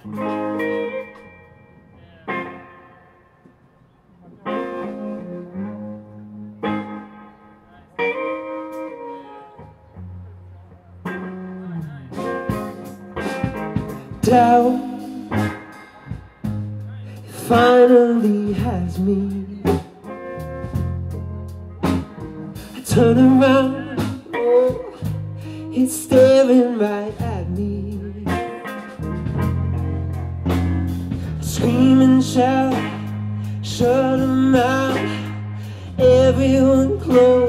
Doubt finally has me. I turn around, oh, it's staring right at me. Scream shut them out, everyone close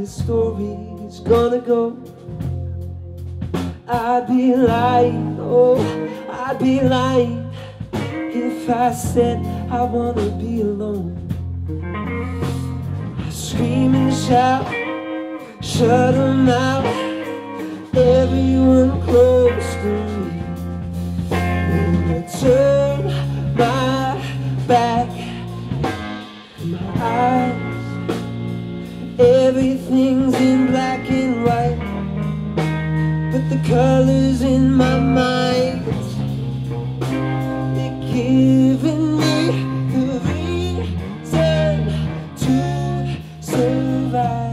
this story's gonna go? I'd be lying, oh, I'd be lying if I said I wanna be alone. I scream and shout, shut them out, everyone close But the colors in my mind. They're giving me the reason to survive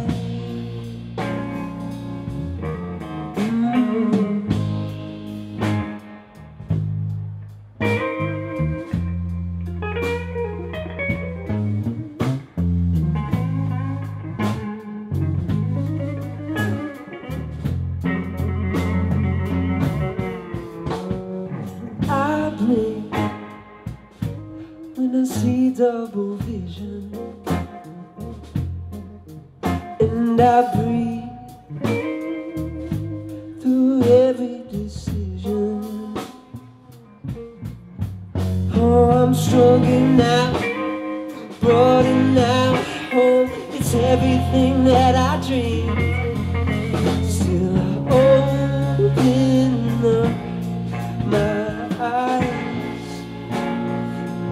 Blink when I see double vision, and I breathe through every decision. Oh, I'm stronger now, broader now. Oh, it's everything that I dream.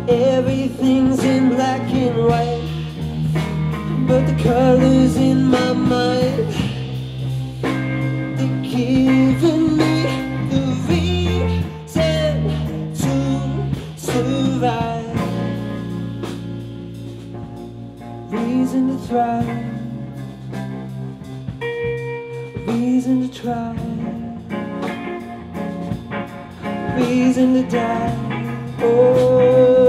Everything's in black and white, but the colors in my mind they're giving me the reason to survive, reason to thrive, reason to try. Reason to die. Oh,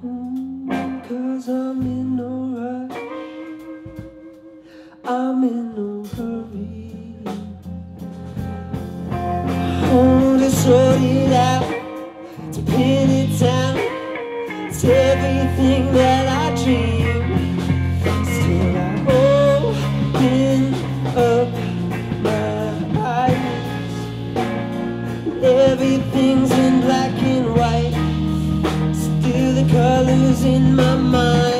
Cause I'm in no rush. I'm in no hurry. Oh, to sort it out, losing my mind.